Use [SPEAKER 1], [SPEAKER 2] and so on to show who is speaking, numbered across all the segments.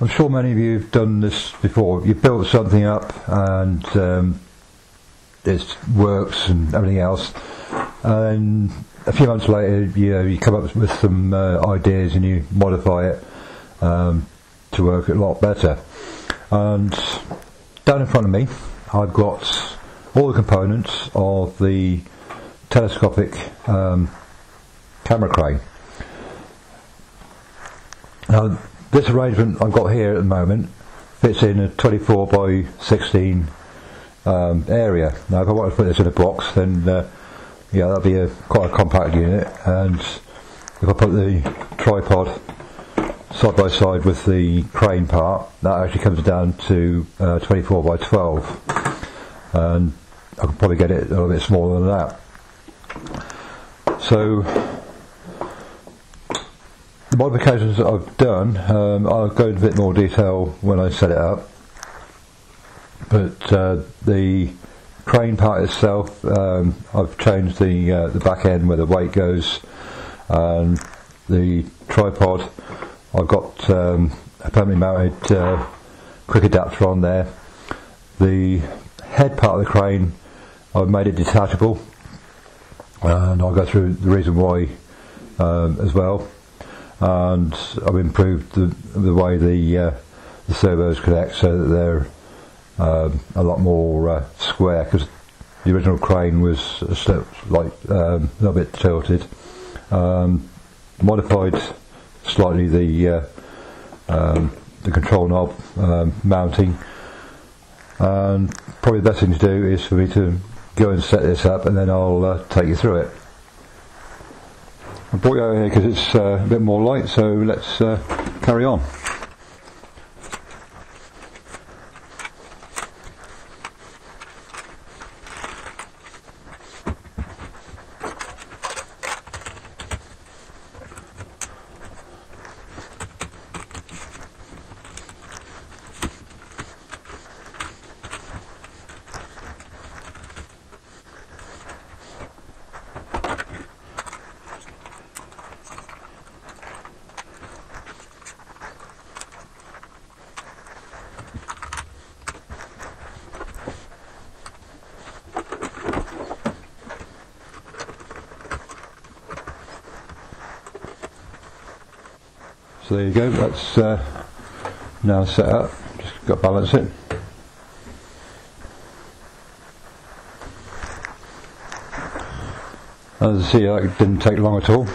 [SPEAKER 1] I'm sure many of you have done this before. You built something up and um, it works and everything else, and a few months later, you know, you come up with some uh, ideas and you modify it um, to work a lot better. And down in front of me, I've got all the components of the telescopic um, camera crane. Now, this arrangement I've got here at the moment fits in a 24 by 16 um, area. Now, if I want to put this in a box, then uh, yeah, that'll be a quite a compact unit. And if I put the tripod side by side with the crane part, that actually comes down to uh, 24 by 12, and I could probably get it a little bit smaller than that. So the modifications that I've done, um, I'll go into a bit more detail when I set it up. But uh, the crane part itself, um, I've changed the uh, the back end where the weight goes, and the tripod. I've got um, a permanently mounted uh, quick adapter on there. The head part of the crane, I've made it detachable, and I'll go through the reason why um, as well. And I've improved the, the way the uh, the servos connect so that they're um, a lot more uh, square because the original crane was like um, a little bit tilted. Um, modified slightly the uh, um, the control knob um, mounting, and probably the best thing to do is for me to go and set this up, and then I'll uh, take you through it. I brought you over here because it's uh, a bit more light, so let's uh, carry on. So there you go, that's uh, now set up, just got to balance it. As you see, that didn't take long at all.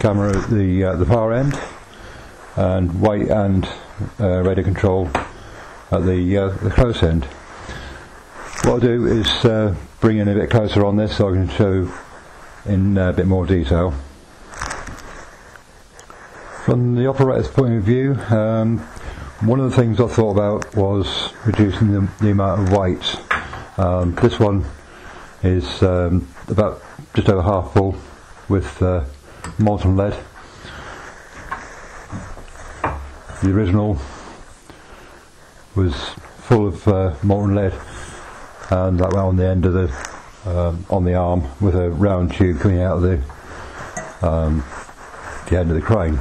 [SPEAKER 1] Camera at the uh, the far end, and weight and uh, radio control at the uh, the close end. What I'll do is uh, bring in a bit closer on this so I can show in a bit more detail. From the operator's point of view, um, one of the things I thought about was reducing the, the amount of weight. Um, this one is um, about just over half full with uh, molten lead. The original was full of uh, molten lead, and that went on the end of the um, on the arm with a round tube coming out of the um, the end of the crane.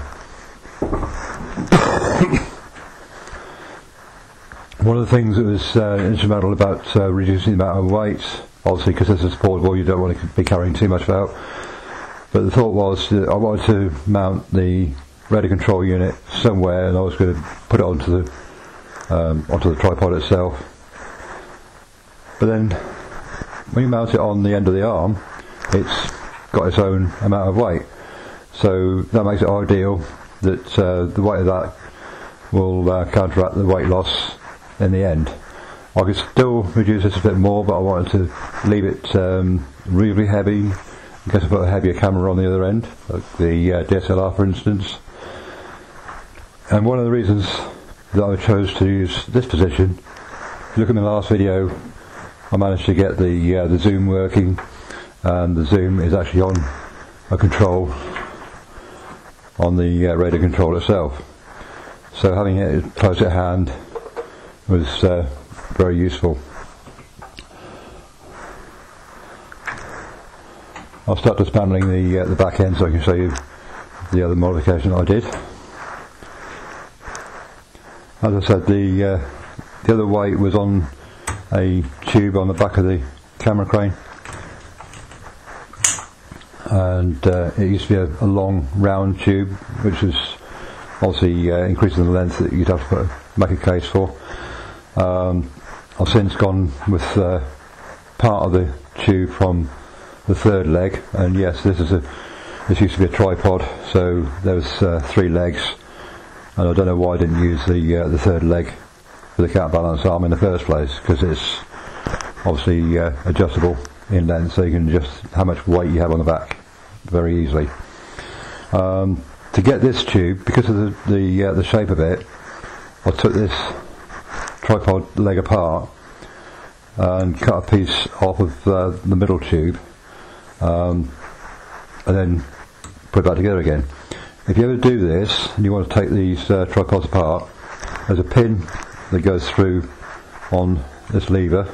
[SPEAKER 1] One of the things that was uh, instrumental about uh, reducing the amount of weight, obviously because this is a portable, you don't want to be carrying too much about. But the thought was that I wanted to mount the radio control unit somewhere, and I was going to put it onto the um, onto the tripod itself. But then, when you mount it on the end of the arm, it's got its own amount of weight. So that makes it ideal that uh, the weight of that will uh, counteract the weight loss in the end. I could still reduce this a bit more, but I wanted to leave it um, reasonably heavy in case I put a heavier camera on the other end, like the uh, DSLR for instance. And one of the reasons that I chose to use this position, look at my last video, I managed to get the uh, the zoom working, and the zoom is actually on a control on the uh, radio control itself. So having it close at hand was uh, very useful. I'll start dismantling the uh, the back end so I can show you the other modification I did. as I said, the uh, the other weight was on a tube on the back of the camera crane, and uh, it used to be a, a, long round tube, which was obviously uh, increasing the length that you'd have to make a case for. Um, I've since gone with uh, part of the tube from the third leg, and yes, this is a this used to be a tripod, so there was uh, three legs, and I don't know why I didn't use the uh, the third leg for the counterbalance arm in the first place, because it's obviously uh, adjustable in length, so you can adjust how much weight you have on the back very easily. Um, to get this tube, because of the the, uh, the shape of it, I took this tripod leg apart and cut a piece off of uh, the middle tube um, and then put it back together again. If you ever do this and you want to take these uh, tripods apart, there's a pin that goes through on this lever.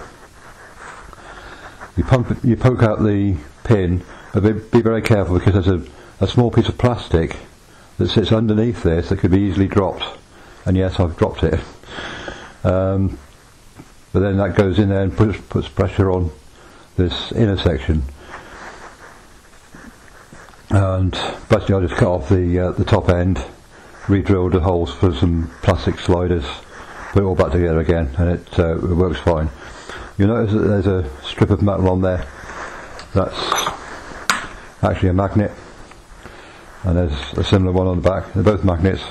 [SPEAKER 1] You, pump, you poke out the pin, but be, very careful because there's a, a small piece of plastic that sits underneath this that could be easily dropped. And yes, I've dropped it. Um, but then that goes in there and puts, puts pressure on this inner section and basically I just cut off the uh, the top end, re-drilled the holes for some plastic sliders, put it all back together again, and it, uh, it works fine. You'll notice that there's a strip of metal on there. That's actually a magnet, and there's a similar one on the back. They're both magnets,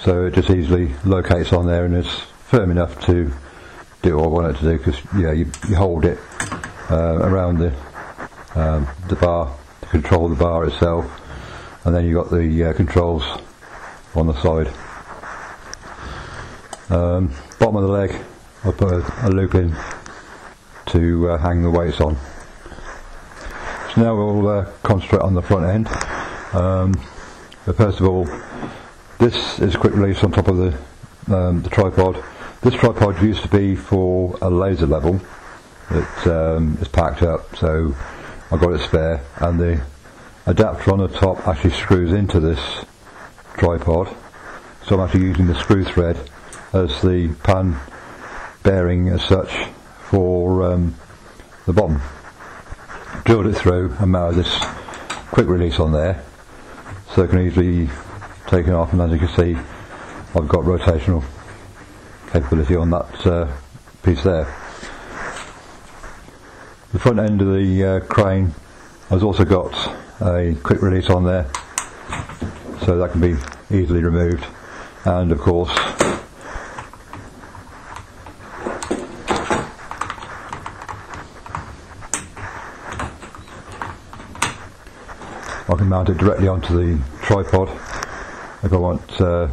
[SPEAKER 1] so it just easily locates on there and it's firm enough to do what I want it to do. Because yeah, you, you hold it uh, around the um, the bar to control the bar itself and then you've got the uh, controls on the side. Um, bottom of the leg I put a, a loop in to uh, hang the weights on. Now we'll uh, concentrate on the front end. Um, but first of all, this is a quick release on top of the, um, the tripod. This tripod used to be for a laser level that um, is packed up, so I've got it spare and the adapter on the top actually screws into this tripod so I'm actually using the screw thread as the pan bearing as such for um, the bottom. Drilled it through and mounted this quick release on there. So it can easily take it off and as you can see I've got rotational capability on that uh, piece there. The front end of the uh, crane has also got a quick release on there so that can be easily removed. And of course I can mount it directly onto the tripod if I want uh,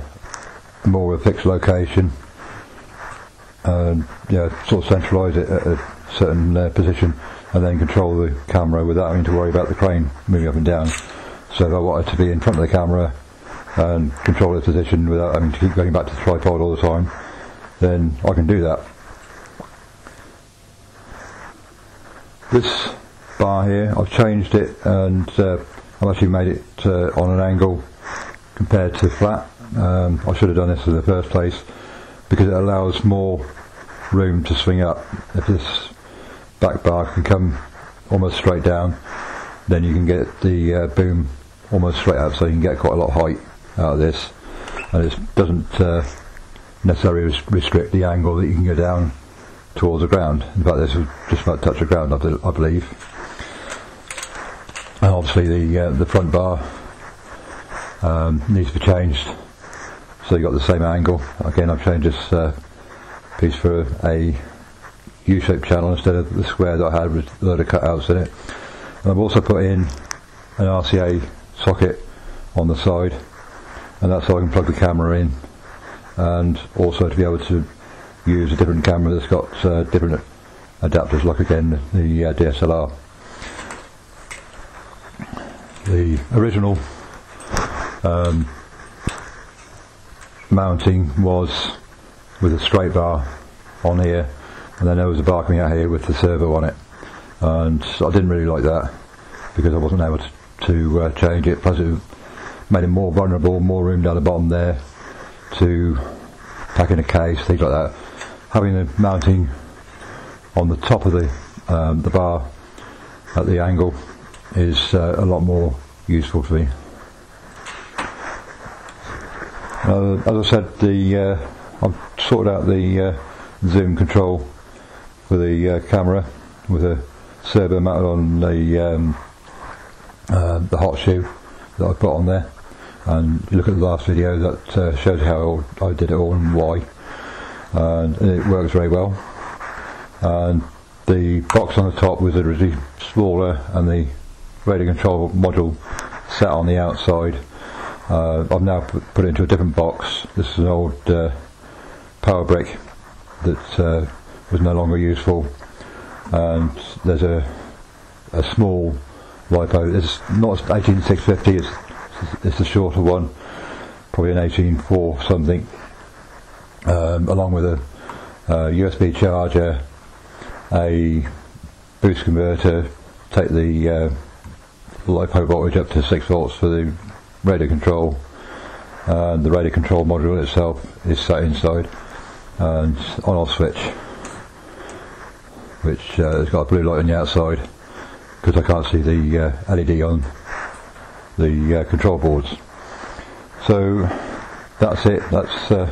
[SPEAKER 1] more of a fixed location and yeah, sort of centralise it at a certain uh, position and then control the camera without having to worry about the crane moving up and down. So if I wanted to be in front of the camera and control its position without having to keep going back to the tripod all the time, then I can do that. This bar here, I've changed it and uh, I've actually made it uh, on an angle compared to flat. Um, I should have done this in the first place because it allows more room to swing up. If this back bar can come almost straight down, then you can get the uh, boom almost straight up, so you can get quite a lot of height out of this, and it doesn't uh, necessarily restrict the angle that you can go down towards the ground. In fact, this will just about touch the ground, I, believe. And obviously, the uh, the front bar um, needs to be changed, so you have got the same angle. Again, I've changed this uh, piece for a U-shaped channel instead of the square that I had with a load of cutouts in it. And I've also put in an RCA socket on the side and that's so I can plug the camera in and also to be able to use a different camera that's got uh, different adapters like again the uh, DSLR. The original um, mounting was with a straight bar on here and then there was a bar coming out here with the servo on it and I didn't really like that because I wasn't able to, to uh, change it plus it made it more vulnerable more room down the bottom there to pack in a case, things like that. Having the mounting on the top of the um, the bar at the angle is uh, a lot more useful to me. Uh, as I said, the uh, I've sorted out the uh, zoom control for the uh, camera with a servo mounted on the um, the hot shoe that I put on there. And look at the last video that shows how I did it all and why, and it works very well. And the box on the top was originally smaller, and the radio control module set on the outside uh, I've now put, it into a different box. This is an old uh, power brick that uh, was no longer useful, and there's a a small LiPo. It's not 18650. It's it's a shorter one, probably an 184 something, um, along with a, a USB charger, a boost converter, take the uh, LiPo voltage up to 6 volts for the radio control. And the radio control module itself is sat inside and on off switch which uh, has got a blue light on the outside because I can't see the uh, LED on the uh, control boards. So that's it. That's uh,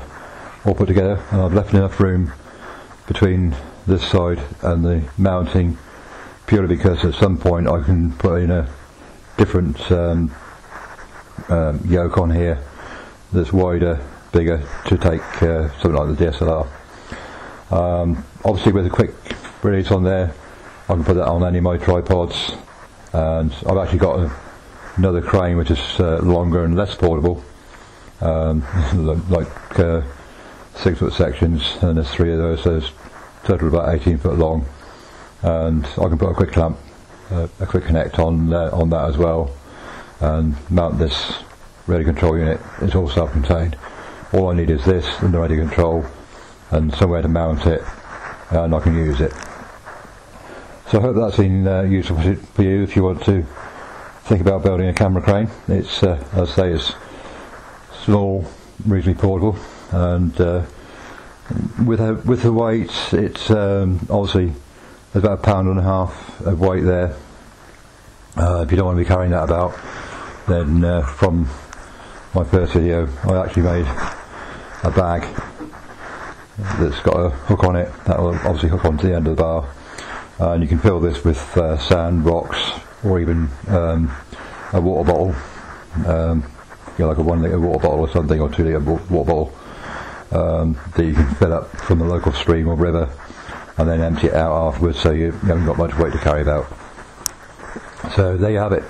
[SPEAKER 1] all put together and I've left enough room between this side and the mounting purely because at some point I can put in a different um, um, yoke on here that's wider, bigger to take uh, something like the DSLR. Um, obviously with a quick release on there, I can put that on any of my tripods. And I've actually got a, another crane which is uh, longer and less portable, um, like uh, six foot sections and there's three of those, so it's total about 18 foot long. And I can put a quick clamp, uh, a quick connect on uh, on that as well and mount this radio control unit. It's all self-contained. All I need is this and the radio control and somewhere to mount it and I can use it. So I hope that's been uh, useful for you if you want to think about building a camera crane. It's, uh, as I say, it's small, reasonably portable and uh, with, a, with the weight it's um, obviously there's about a pound and a half of weight there. Uh, if you don't want to be carrying that about then uh, from my first video I actually made a bag that's got a hook on it that will obviously hook onto the end of the bar. Uh, and you can fill this with uh, sand, rocks or even um, a water bottle. Um, you know, like a one litre water bottle or something or two litre water bottle. Um, that you can fill up from the local stream or river and then empty it out afterwards so you haven't got much weight to carry about so there you have it